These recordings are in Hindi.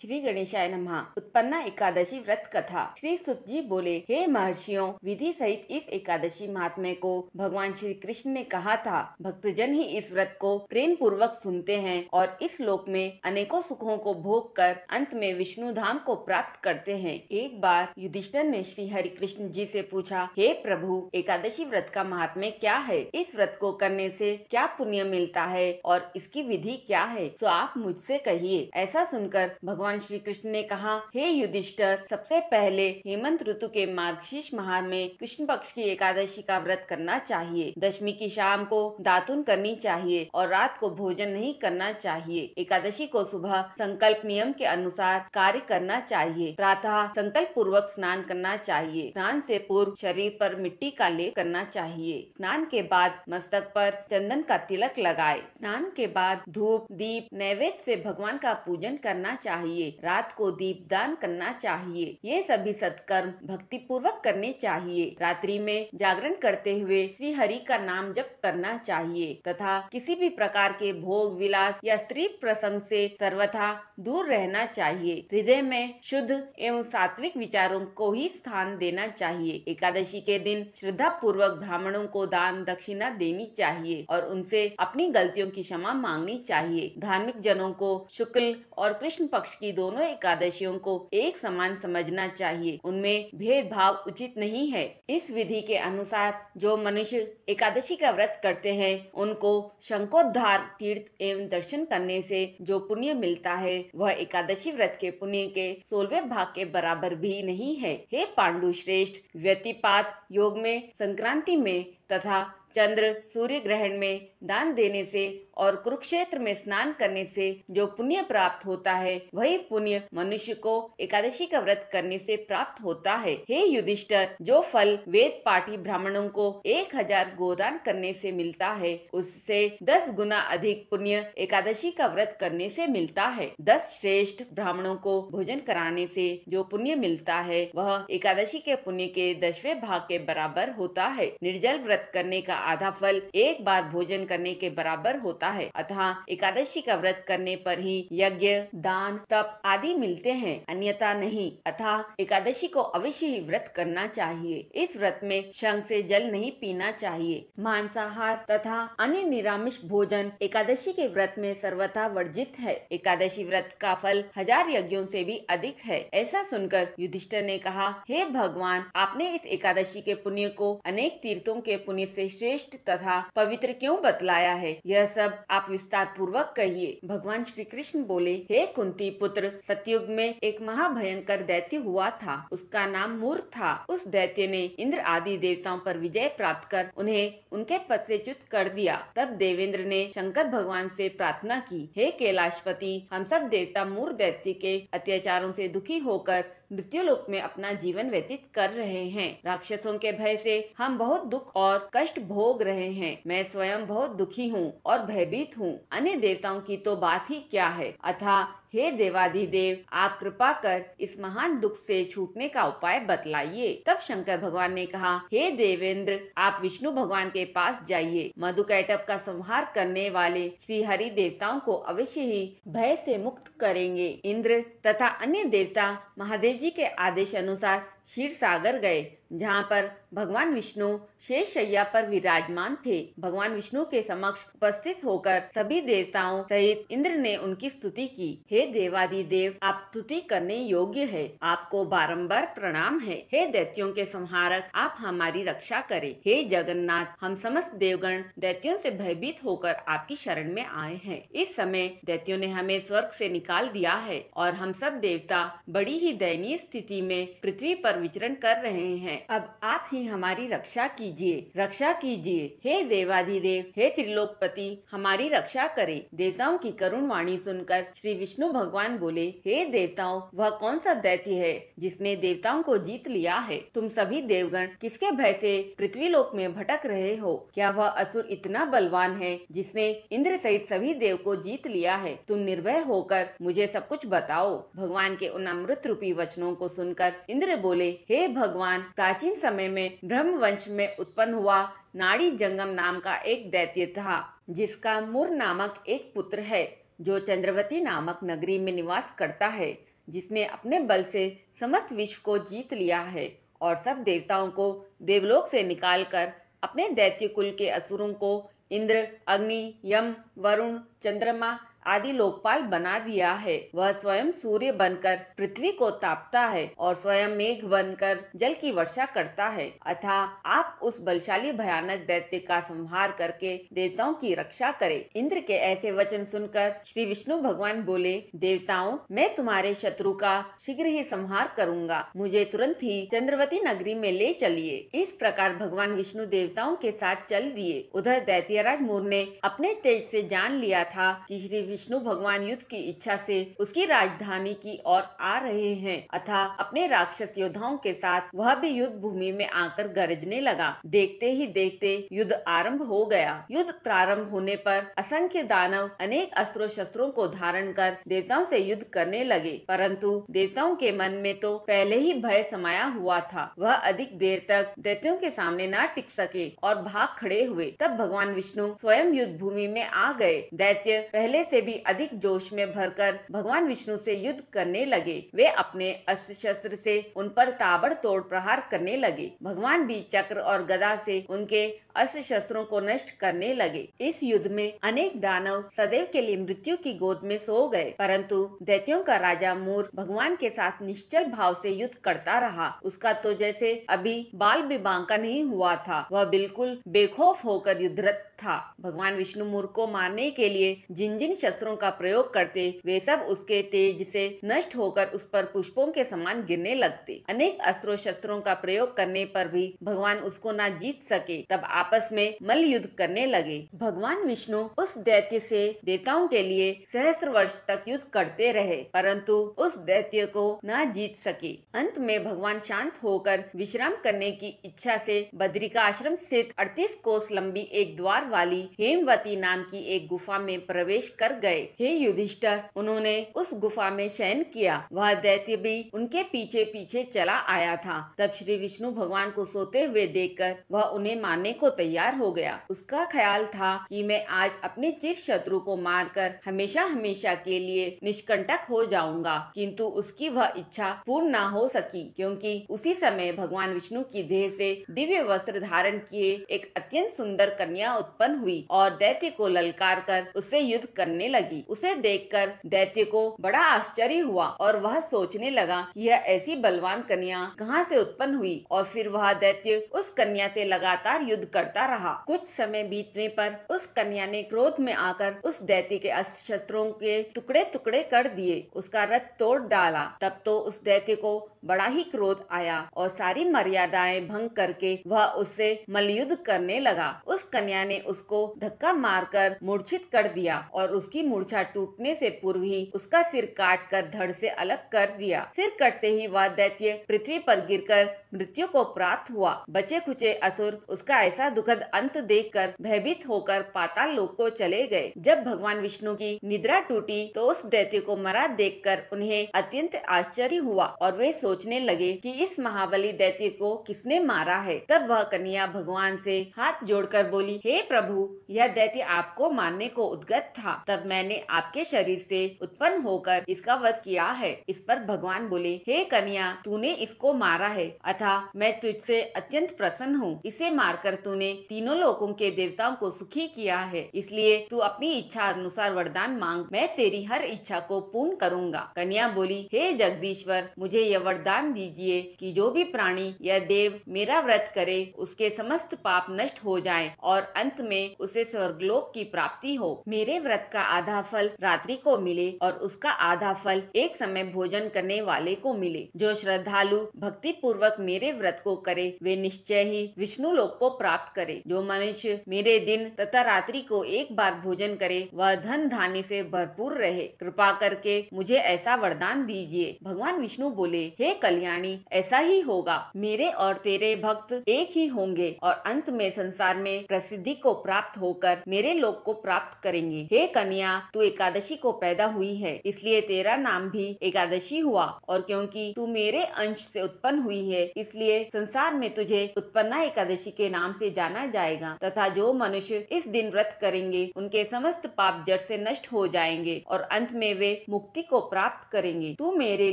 श्री गणेशाय नमः। उत्पन्ना एकादशी व्रत कथा। श्री सुत जी बोले, हे महर्षियों, विधि सहित इस एकादशी महात्म्य को भगवान श्री कृष्ण ने कहा था। भक्तजन ही इस व्रत को प्रेम पूर्वक सुनते हैं और इस लोक में अनेकों सुखों को भोग कर अंत में विष्णु धाम को प्राप्त करते हैं। एक बार युधिष्ठर ने श्री हरि कृष्ण जी से पूछा, हे प्रभु, एकादशी व्रत का महात्म्य क्या है? इस व्रत को करने से क्या पुण्य मिलता है और इसकी विधि क्या है? तो आप मुझसे कहिए। ऐसा सुनकर भगवान भगवान श्री कृष्ण ने कहा, हे युधिष्ठर, सबसे पहले हेमंत ऋतु के मार्गशीर्ष माह में कृष्ण पक्ष की एकादशी का व्रत करना चाहिए। दशमी की शाम को दातुन करनी चाहिए और रात को भोजन नहीं करना चाहिए। एकादशी को सुबह संकल्प नियम के अनुसार कार्य करना चाहिए। प्रातः संकल्प पूर्वक स्नान करना चाहिए। स्नान से पूर्व शरीर पर मिट्टी का लेप करना चाहिए। स्नान के बाद मस्तक पर चंदन का तिलक लगाए। स्नान के बाद धूप, दीप, नैवेद्य से भगवान का पूजन करना चाहिए। चाहिए। रात को दीप दान करना चाहिए। ये सभी सत्कर्म भक्ति पूर्वक करने चाहिए। रात्रि में जागरण करते हुए श्री हरि का नाम जप करना चाहिए तथा किसी भी प्रकार के भोग, विलास या स्त्री प्रसंग से सर्वथा दूर रहना चाहिए। हृदय में शुद्ध एवं सात्विक विचारों को ही स्थान देना चाहिए। एकादशी के दिन श्रद्धा पूर्वक ब्राह्मणों को दान दक्षिणा देनी चाहिए और उनसे अपनी गलतियों की क्षमा मांगनी चाहिए। धार्मिक जनों को शुक्ल और कृष्ण पक्ष की की दोनों एकादशियों को एक समान समझना चाहिए। उनमें भेदभाव उचित नहीं है। इस विधि के अनुसार जो मनुष्य एकादशी का व्रत करते हैं, उनको शंकोद्धार तीर्थ एवं दर्शन करने से जो पुण्य मिलता है, वह एकादशी व्रत के पुण्य के सोलवे भाग के बराबर भी नहीं है। हे पांडु श्रेष्ठ, व्यतिपात योग में, संक्रांति में तथा चंद्र सूर्य ग्रहण में दान देने से और कुरुक्षेत्र में स्नान करने से जो पुण्य प्राप्त होता है, वही पुण्य मनुष्य को एकादशी का व्रत करने से प्राप्त होता है। हे युधिष्ठर, जो फल वेद पाठी ब्राह्मणों को एक हज़ार गोदान करने से मिलता है, उससे दस गुना अधिक पुण्य एकादशी का व्रत करने से मिलता है। दस श्रेष्ठ ब्राह्मणों को भोजन कराने से जो पुण्य मिलता है, वह एकादशी के पुण्य के दसवें भाग के बराबर होता है। निर्जल व्रत करने का आधा फल एक बार भोजन करने के बराबर होता है। अतः एकादशी का व्रत करने पर ही यज्ञ, दान, तप आदि मिलते हैं, अन्यथा नहीं। अतः एकादशी को अवश्य ही व्रत करना चाहिए। इस व्रत में शंख से जल नहीं पीना चाहिए। मांसाहार तथा अन्य निरामिष भोजन एकादशी के व्रत में सर्वथा वर्जित है। एकादशी व्रत का फल हज़ार यज्ञों से भी अधिक है। ऐसा सुनकर युधिष्ठर ने कहा, हे भगवान, आपने इस एकादशी के पुण्य को अनेक तीर्थों के पुण्य से श्रेष्ठ तथा पवित्र क्यों बतलाया है? यह सब आप विस्तार पूर्वक कहिए। भगवान श्री कृष्ण बोले, हे कुंती पुत्र, सतयुग में एक महाभयंकर दैत्य हुआ था। उसका नाम मूर था। उस दैत्य ने इंद्र आदि देवताओं पर विजय प्राप्त कर उन्हें उनके पद से च्युत कर दिया। तब देवेंद्र ने शंकर भगवान से प्रार्थना की, हे कैलाशपति, हम सब देवता मूर दैत्य के अत्याचारों से दुखी होकर मृत्यु लोक में अपना जीवन व्यतीत कर रहे हैं। राक्षसों के भय से हम बहुत दुख और कष्ट भोग रहे हैं। मैं स्वयं बहुत दुखी हूँ और भयभीत हूँ। अन्य देवताओं की तो बात ही क्या है? अथा हे देवाधिदेव, आप कृपा कर इस महान दुख से छूटने का उपाय बतलाइए। तब शंकर भगवान ने कहा, हे देवेंद्र, आप विष्णु भगवान के पास जाइए। मधु कैटअप का संहार करने वाले श्री हरि देवताओं को अवश्य ही भय से मुक्त करेंगे। इंद्र तथा अन्य देवता महादेव जी के आदेश अनुसार क्षीर सागर गए, जहाँ पर भगवान विष्णु शेष शैया पर विराजमान थे। भगवान विष्णु के समक्ष उपस्थित होकर सभी देवताओं सहित इंद्र ने उनकी स्तुति की। हे देवादि देव आप स्तुति करने योग्य है। आपको बारंबार प्रणाम है। हे दैत्यों के संहारक, आप हमारी रक्षा करें। हे जगन्नाथ, हम समस्त देवगण दैत्यों से भयभीत होकर आपकी शरण में आए हैं। इस समय दैत्यों ने हमें स्वर्ग से निकाल दिया है और हम सब देवता बड़ी ही दयनीय स्थिति में पृथ्वी पर विचरण कर रहे हैं। अब आप ही हमारी रक्षा कीजिए। रक्षा कीजिए। हे देवाधिदेव हे त्रिलोकपति, हमारी रक्षा करें। देवताओं की करुण वाणी सुनकर श्री विष्णु भगवान बोले, हे देवताओं, वह कौन सा दैत्य है जिसने देवताओं को जीत लिया है? तुम सभी देवगण किसके भय से पृथ्वी लोक में भटक रहे हो? क्या वह असुर इतना बलवान है जिसने इंद्र सहित सभी देव को जीत लिया है? तुम निर्भय होकर मुझे सब कुछ बताओ। भगवान के उन अमृत रूपी वचनों को सुनकर इंद्र बोले, हे भगवान, प्राचीन समय में ब्रह्म वंश में उत्पन्न हुआ नाड़ी जंगम नाम का एक दैत्य था, जिसका मुर नामक एक पुत्र है। जो चंद्रवती नामक नगरी में निवास करता है, जिसने अपने बल से समस्त विश्व को जीत लिया है और सब देवताओं को देवलोक से निकालकर अपने दैत्य कुल के असुरों को इंद्र, अग्नि, यम, वरुण, चंद्रमा आदि लोकपाल बना दिया है। वह स्वयं सूर्य बनकर पृथ्वी को तापता है और स्वयं मेघ बनकर जल की वर्षा करता है। अथा आप उस बलशाली भयानक दैत्य का संहार करके देवताओं की रक्षा करें। इंद्र के ऐसे वचन सुनकर श्री विष्णु भगवान बोले, देवताओं, मैं तुम्हारे शत्रु का शीघ्र ही संहार करूँगा। मुझे तुरंत ही चंद्रवती नगरी में ले चलिए। इस प्रकार भगवान विष्णु देवताओं के साथ चल दिए। उधर दैत्यराज मूर ने अपने तेज से जान लिया था कि श्री विष्णु भगवान युद्ध की इच्छा से उसकी राजधानी की ओर आ रहे हैं। अथा अपने राक्षस योद्धाओं के साथ वह भी युद्ध भूमि में आकर गरजने लगा। देखते ही देखते युद्ध आरंभ हो गया। युद्ध प्रारंभ होने पर असंख्य दानव अनेक अस्त्रों शस्त्रों को धारण कर देवताओं से युद्ध करने लगे। परंतु देवताओं के मन में तो पहले ही भय समाया हुआ था। वह अधिक देर तक दैत्यों के सामने न टिक सके और भाग खड़े हुए। तब भगवान विष्णु स्वयं युद्ध भूमि में आ गए। दैत्य पहले से भी अधिक जोश में भरकर भगवान विष्णु से युद्ध करने लगे। वे अपने अस्त्र शस्त्र से उन पर ताबड़तोड़ प्रहार करने लगे। भगवान भी चक्र और गदा से उनके अस्त्र शस्त्रों को नष्ट करने लगे। इस युद्ध में अनेक दानव सदैव के लिए मृत्यु की गोद में सो गए। परंतु दैत्यों का राजा मूर भगवान के साथ निश्चल भाव से युद्ध करता रहा। उसका तो जैसे अभी बाल विवाह का नहीं हुआ था। वह बिल्कुल बेखौफ होकर युद्धरत था। भगवान विष्णु मूर्ख को मारने के लिए जिन जिन शस्त्रों का प्रयोग करते, वे सब उसके तेज से नष्ट होकर उस पर पुष्पों के समान गिरने लगते। अनेक अस्त्रों शस्त्रों का प्रयोग करने पर भी भगवान उसको न जीत सके, तब आपस में मल युद्ध करने लगे। भगवान विष्णु उस दैत्य से देवताओं के लिए सहस्त्र वर्ष तक युद्ध करते रहे, परंतु उस दैत्य को न जीत सके। अंत में भगवान शांत होकर विश्राम करने की इच्छा से बद्रिका आश्रम स्थित अड़तीस कोस लंबी एक द्वार वाली हेमवती नाम की एक गुफा में प्रवेश कर गए। हे युधिष्ठर, उन्होंने उस गुफा में शयन किया। वह दैत्य भी उनके पीछे पीछे चला आया था। तब श्री विष्णु भगवान को सोते हुए देखकर वह उन्हें मारने को तैयार हो गया। उसका ख्याल था कि मैं आज अपने चिर शत्रु को मारकर हमेशा हमेशा के लिए निष्कंटक हो जाऊँगा। किंतु उसकी वह इच्छा पूर्ण न हो सकी, क्योंकि उसी समय भगवान विष्णु की देह से दिव्य वस्त्र धारण किए एक अत्यंत सुंदर कन्या उत्पन्न हुई और दैत्य को ललकार कर उससे युद्ध करने लगी। उसे देखकर दैत्य को बड़ा आश्चर्य हुआ और वह सोचने लगा कि यह ऐसी बलवान कन्या कहाँ से उत्पन्न हुई और फिर वह दैत्य उस कन्या से लगातार युद्ध करता रहा। कुछ समय बीतने पर उस कन्या ने क्रोध में आकर उस दैत्य के अस्त्र शस्त्रों के टुकड़े टुकड़े कर दिए। उसका रथ तोड़ डाला। तब तो उस दैत्य को बड़ा ही क्रोध आया और सारी मर्यादाएँ भंग करके वह उससे मलयुद्ध करने लगा। उस कन्या ने उसको धक्का मारकर मूर्छित कर दिया और उसकी मूर्छा टूटने से पूर्व ही उसका सिर काट कर धड़ से अलग कर दिया। सिर कटते ही वह दैत्य पृथ्वी पर गिरकर मृत्यु को प्राप्त हुआ। बचे खुचे असुर उसका ऐसा दुखद अंत देखकर भयभीत होकर पाताल लोक को चले गए। जब भगवान विष्णु की निद्रा टूटी तो उस दैत्य को मरा देखकर उन्हें अत्यंत आश्चर्य हुआ और वे सोचने लगे कि इस महाबली दैत्य को किसने मारा है। तब वह कन्या भगवान से हाथ जोड़कर बोली, हे प्रभु, यह दैत्य आपको मारने को उद्गत था। तब मैंने आपके शरीर से उत्पन्न होकर इसका वध किया है। इस पर भगवान बोले, हे कन्या तूने इसको मारा है। अथा मैं तुझसे अत्यंत प्रसन्न हूँ। इसे मारकर तूने तीनों लोगों के देवताओं को सुखी किया है। इसलिए तू अपनी इच्छा अनुसार वरदान मांग। मैं तेरी हर इच्छा को पूर्ण करूँगा। कन्या बोली, हे जगदीश्वर, मुझे यह वरदान दीजिए कि जो भी प्राणी या देव मेरा व्रत करे, उसके समस्त पाप नष्ट हो जाए और अंत में उसे स्वर्गलोक की प्राप्ति हो। मेरे व्रत का आधा फल रात्रि को मिले और उसका आधा फल एक समय भोजन करने वाले को मिले, जो श्रद्धालु भक्ति पूर्वक मेरे व्रत को करे, वे निश्चय ही विष्णु लोक को प्राप्त करे। जो मनुष्य मेरे दिन तथा रात्रि को एक बार भोजन करे, वह धन धान्य से भरपूर रहे। कृपा करके मुझे ऐसा वरदान दीजिए। भगवान विष्णु बोले, हे कल्याणी, ऐसा ही होगा। मेरे और तेरे भक्त एक ही होंगे और अंत में संसार में प्रसिद्धि को प्राप्त होकर मेरे लोक को प्राप्त करेंगे। हे कन्या, तू एकादशी को पैदा हुई है, इसलिए तेरा नाम भी एकादशी हुआ। और क्योंकि तू मेरे अंश से उत्पन्न हुई है इसलिए संसार में तुझे उत्पन्ना एकादशी के नाम से जाना जाएगा तथा जो मनुष्य इस दिन व्रत करेंगे, उनके समस्त पाप जड़ से नष्ट हो जाएँगे और अंत में वे मुक्ति को प्राप्त करेंगे। तू मेरे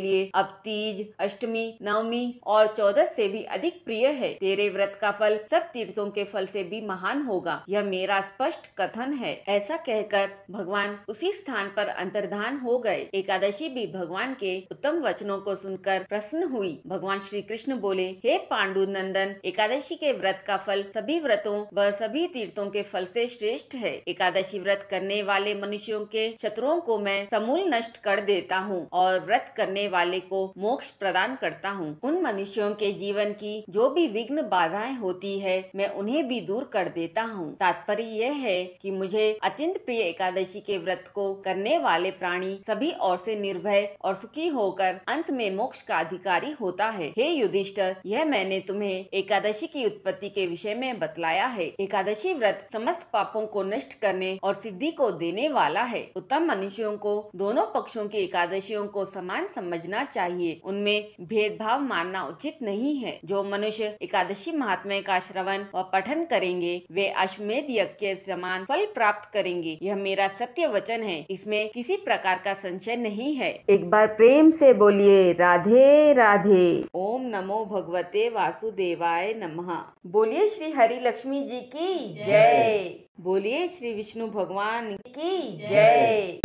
लिए अब तीज, अष्टमी, नवमी और चौदह से भी अधिक प्रिय है। तेरे व्रत का फल सब तीर्थों के फल से भी महान होगा। यह मेरा स्पष्ट कथन है। ऐसा कहकर भगवान उसी स्थान पर अंतर्धान हो गए। एकादशी भी भगवान के उत्तम वचनों को सुनकर प्रसन्न हुई। भगवान श्री कृष्ण बोले हे पांडु नंदन एकादशी के व्रत का फल सभी व्रतों व सभी तीर्थों के फल से श्रेष्ठ है। एकादशी व्रत करने वाले मनुष्यों के शत्रुओं को मैं समूल नष्ट कर देता हूँ और व्रत करने वाले को मोक्ष प्रदान करता हूँ। उन मनुष्यों के जीवन की जो भी विघ्न बाधाएँ होती है, मैं उन्हें भी दूर कर देता हूँ। तात्पर्य यह है कि मुझे अत्यंत प्रिय एकादशी के व्रत को करने वाले प्राणी सभी और से निर्भय और सुखी होकर अंत में मोक्ष का अधिकारी होता है। हे युधिष्ठर यह मैंने तुम्हें एकादशी की उत्पत्ति के विषय में बतलाया है। एकादशी व्रत समस्त पापों को नष्ट करने और सिद्धि को देने वाला है। उत्तम मनुष्यों को दोनों पक्षों की एकादशियों को समान समझना चाहिए। उनमें भेदभाव मानना उचित नहीं है। जो मनुष्य एकादशी महात्मा का श्रवण व पठन करेंगे वे अश्वमेध यज्ञ के समान फल प्राप्त करेंगे। यह मेरा सत्य वचन है। इसमें किसी प्रकार का संशय नहीं है। एक बार प्रेम से बोलिए राधे राधे। ओम नमो भगवते वासुदेवाय नमः। बोलिए श्री हरि लक्ष्मी जी की जय। बोलिए श्री विष्णु भगवान की जय।